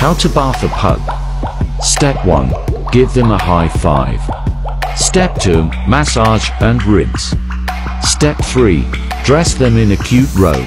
How to bath a pug. Step 1. Give them a high five. Step 2. Massage and rinse. Step 3. Dress them in a cute robe.